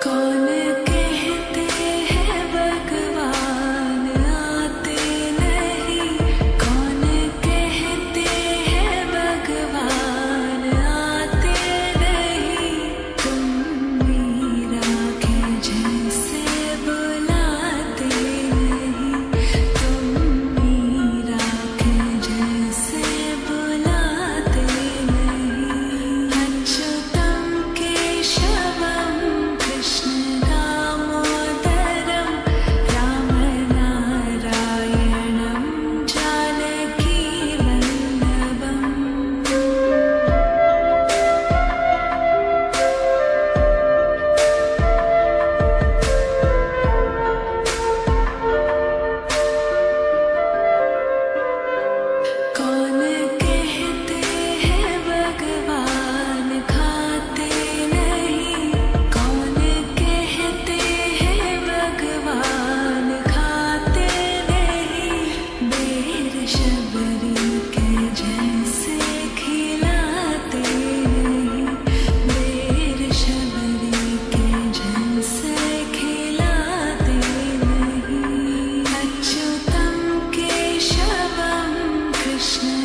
Con Krishna